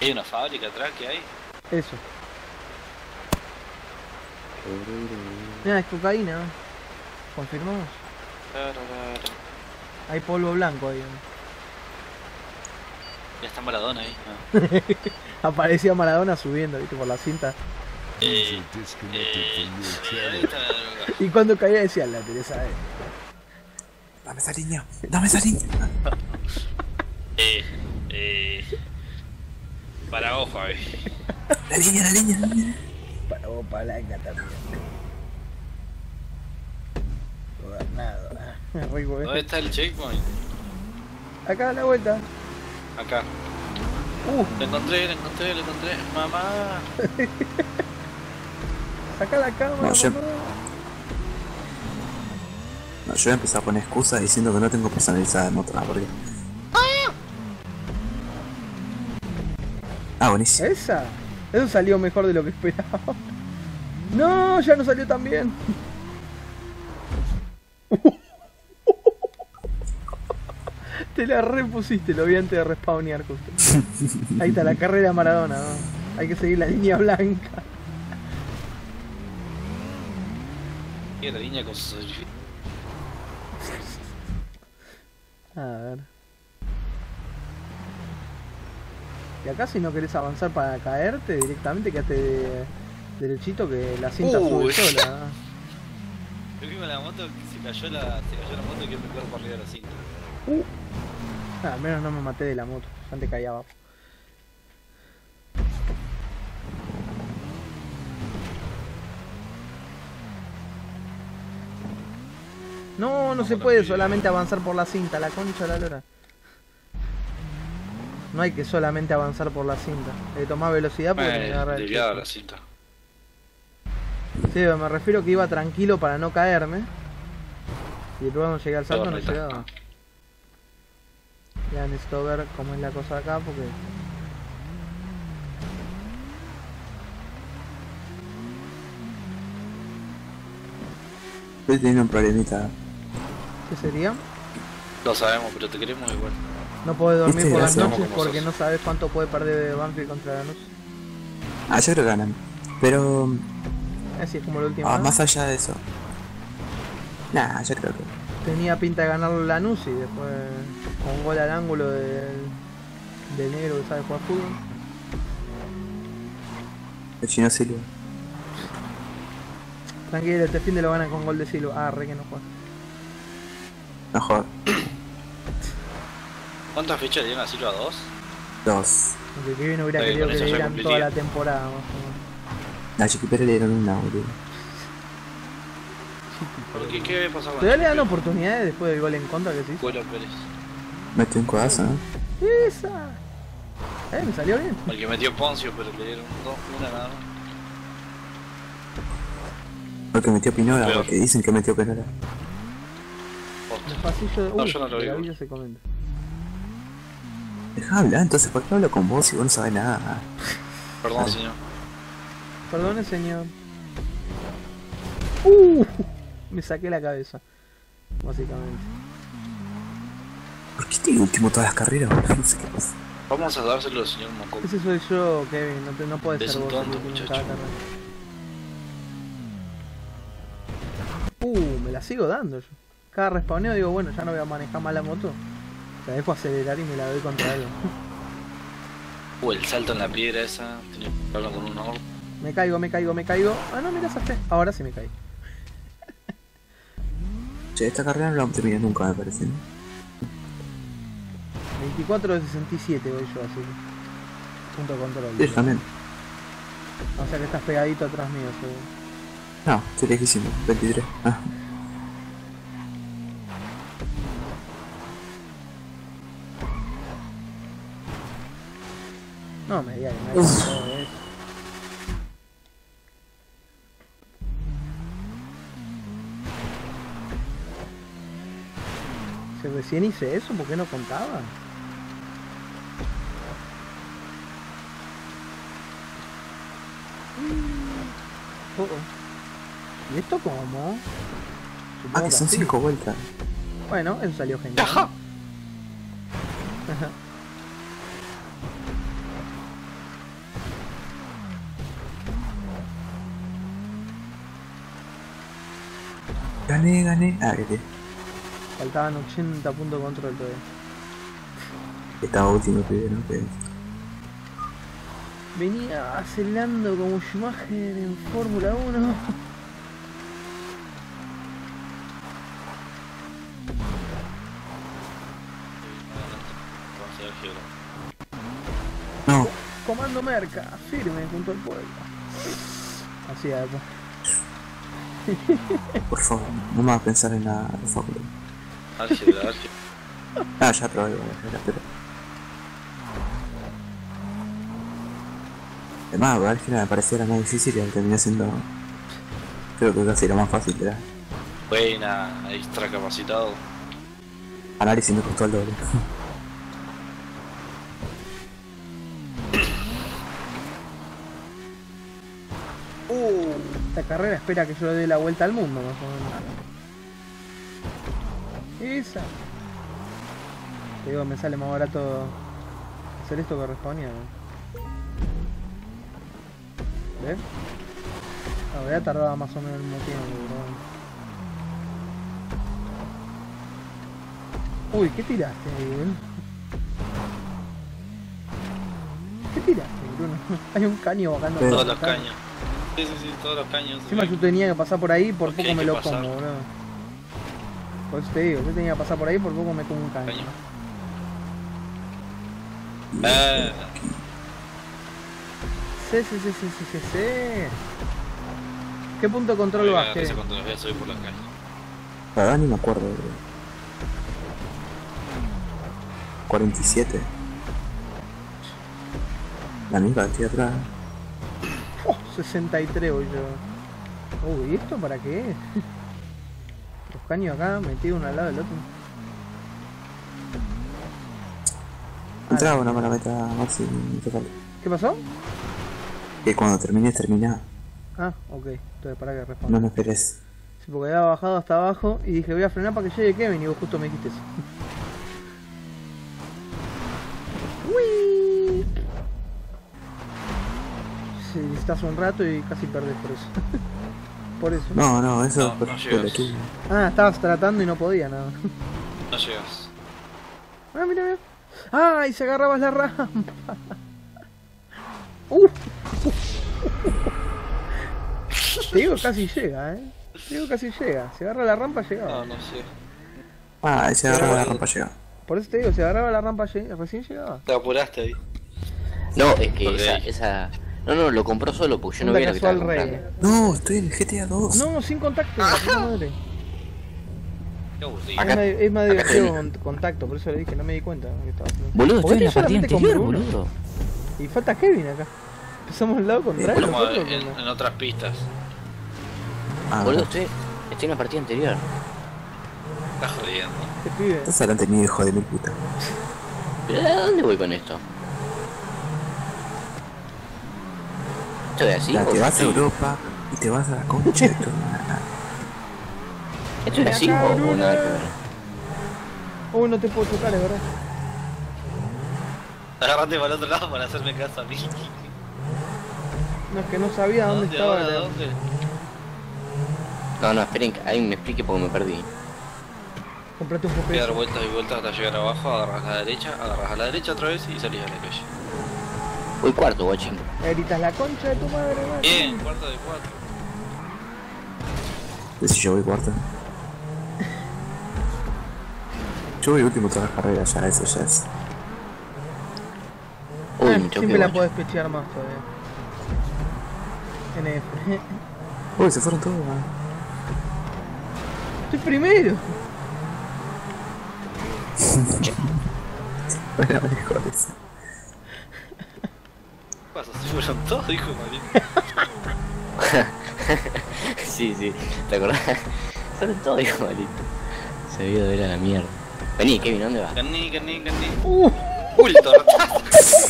¿Hay una fábrica atrás que hay? Eso. Mira, es cocaína. Confirmamos. Hay polvo blanco ahí. Ya está Maradona ahí. Ah. Aparecía Maradona subiendo, viste, por la cinta. Eh, eh. Y cuando caía decía la Teresa. eh. Dame esa línea, dame esa línea. Eh, eh. Para ojo, eh. La línea, la línea, la línea. Para vos, palanca también. Gobernado. bueno. ¿Dónde está el checkpoint? Acá a la vuelta. Acá. Uh, Lo encontré, lo encontré, lo encontré. Mamá. saca la cámara. No, yo- mamá. No, yo voy a empezar a poner excusas diciendo que no tengo personalizada de moto, porque. Ah, buenísimo. ¿Esa? Eso salió mejor de lo que esperaba. No, ya no salió tan bien. Te la repusiste, lo vi antes de respawnear justo. Ahí está la carrera Maradona, ¿no? Hay que seguir la línea blanca. Y la línea con sus sacrificios. A ver. Y acá si no querés avanzar para caerte directamente, quédate de- derechito que la cinta Uy. sube sola. Yo vi con la moto que se cayó la, se cayó la moto y que me cuerpo arriba de la cinta. Ah, al menos no me maté de la moto, antes caía abajo. No, no se puede solamente avanzar por la cinta, la concha de la lora. No hay que solamente avanzar por la cinta. Hay que tomar velocidad porque tenés que agarrar Eh, el desviada la cinta. Sí, me refiero que iba tranquilo para no caerme. Y después cuando llegué al salto no llegaba. Ya necesito ver cómo es la cosa acá porque... Estoy teniendo un problemita. ¿Qué sería? Lo sabemos, pero te queremos igual. No podés dormir por las noches porque no sabes cuánto puede perder Banfield contra Lanús. Ah, yo creo que ganan. Pero. Así es como la última Ah, más allá de eso. Nah, yo creo que. Tenía pinta de ganar Lanús y después con un gol al ángulo del, de negro que sabe jugar fútbol. El chino Silva. Tranquilo, este fin de lo ganan con gol de Silva. Ah, re que no juega. No ¿Cuántas fechas dieron a Silva? ¿Dos? Dos. Aunque Kevin hubiera Está bien, querido que le dieran toda la temporada. más o menos. La chiquipera le dieron una, boludo. ¿Por qué? ¿Qué había pasado con Todavía le dan oportunidades después del gol en contra que se hizo. Pérez. Mete un codazo, ¿no? ¡Esa! Eh, me salió bien. El que metió Poncio, pero le dieron dos, una nada más. Porque metió Pinola, porque dicen que metió Pinola. El pasillo de. No, Uy, yo no lo vi. se comenta. Deja hablar, entonces, ¿por qué hablo con vos si vos no sabés nada? Perdón, Vale. señor. Perdone, señor. Uh, me saqué la cabeza. Básicamente. ¿Por qué estoy último todas las carreras? boludo? No sé qué pasa. Vamos a dárselo al señor Mocó. Ese soy yo, Kevin. No, te, no puedes Es ser un vos tonto, muchacho. Uh, me la sigo dando yo. Cada respawneo digo, bueno, ya no voy a manejar más la moto. La dejo acelerar y me la doy contra algo. Uh, el salto en la piedra esa. Tenía que hablar con un orco. Me caigo, me caigo, me caigo. Ah, no, mira, zafé. Ahora sí me caí. Che, esta carrera no la terminar nunca, me parece. ¿no? 24 de 67 voy yo, así que. Punto de control. Sí, también. O sea que estás pegadito atrás mío, seguro. No, estoy lejísimo. 23. Ah. No me digas me. Si recién hice eso, ¿por qué no contaba? Oh, oh. ¿Y esto cómo? Ah, que son así. 5 vueltas. Bueno, eso salió genial. Gané, gané. Ah, que te. Faltaban 80 puntos de control todavía. Estaba último primero, pero. Venía acelerando como Schumacher en Fórmula 1. Vamos a ver Giolo. No, Comando Merca, firme junto al pueblo. Así es. Por favor, no me vas a pensar en la fórmula. Álgebra, álgebra. Ah, ya probé, bueno, era, pero. Además, álgebra me parecía la más difícil y terminé siendo. Creo que casi la más fácil, era. Buena, extra capacitado. Análisis me costó el doble. Uh, esta carrera espera que yo le dé la vuelta al mundo, más o menos. Esa. Te digo, me sale más barato hacer esto que respondía. ¿Ves? No, voy a tardar más o menos el mismo tiempo. Uy, ¿qué tiraste ahí, boludo? ¿Qué tiraste, Bruno? Hay un caño bajando. Sí. por Todos Sí, sí, sí, todos los caños. Encima yo tenía que pasar por ahí, por ¿Por qué poco me lo pasar? como, boludo. Por eso te digo, yo tenía que pasar por ahí, por poco me como un caño. Caño. Eh, Sí, sí, sí, sí, sí, sí, sí. ¿Qué punto de control voy a bajé? ese los voy a subir por. La verdad ni me acuerdo, bro. 47. La misma que estoy atrás. Oh, 63 voy yo. Uy, ¿y esto para qué? Los caños acá metidos uno al lado del otro. Entraba una mala meta, Maxi, falta. ¿Qué pasó? Que cuando termines, termina. Ah, ok. Entonces para que responda. No me esperes. Sí, porque había bajado hasta abajo y dije voy a frenar para que llegue Kevin y vos justo me dijiste eso. Estás un rato y casi perdés por eso. por eso. No, no, eso No, por no por. Ah, estabas tratando y no podía nada. No llegas. Ah, mira, mira. Ah, y se agarrabas la rampa. Uh. Te digo casi llega, eh. Te digo casi llega. Se agarra la rampa, llegaba. No, no sé. Ah, se agarraba la rampa llega. Por eso te digo, se agarraba la rampa, recién llegaba. Te apuraste ahí. No, es que esa. No, no, lo compró solo porque yo no vi lo que estaba comprando. No, estoy en el GTA 2. No, sin contacto, madre. Acá- es más, es más acá divertido con contacto, por eso le dije, no me di cuenta que estaba haciendo. Boludo, estoy en la partida anterior, boludo. Y falta Kevin acá. Empezamos al lado contrario. Como nosotros, en, como- en otras pistas. Ah, Boludo, estoy, estoy en la partida anterior. Estás jodiendo. Este. Estás adelante mío, hijo de mil puta. ¿Pero a dónde voy con esto? Te vas a? Europa y te vas a la concha de tu. ¿Esto es así o, o nada que ver? Uy, no te puedo tocar, es verdad. Agarrate para el otro lado para hacerme caso a mí. No, es que no sabía dónde, estaba. ahora? la- ¿Dónde? No, no, esperen, que alguien me explique porque me perdí. Comprate un Voy a dar poco vueltas y vueltas hasta llegar abajo, agarras a la derecha, agarras a la derecha otra vez y salís a la calle. Voy cuarto, guachín. Gritas la concha de tu madre, man. Bien, cuarto de cuatro. Si yo voy cuarto. Yo voy último todas las carreras, ya, eso ya es. Uy, Ah, siempre la podés pechear más todavía. NF. Uy, se fueron todos, man. Estoy primero. Era mejor eso. ¿Qué pasa? Se fueron todos, dijo Marín. sí, sí, ¿te acordás? Sobre todo, hijo malito. Se vio de ver a la mierda. Vení, Kevin, ¿dónde vas? Ganí, ganí, ganí. Uh, Uy, tortazo.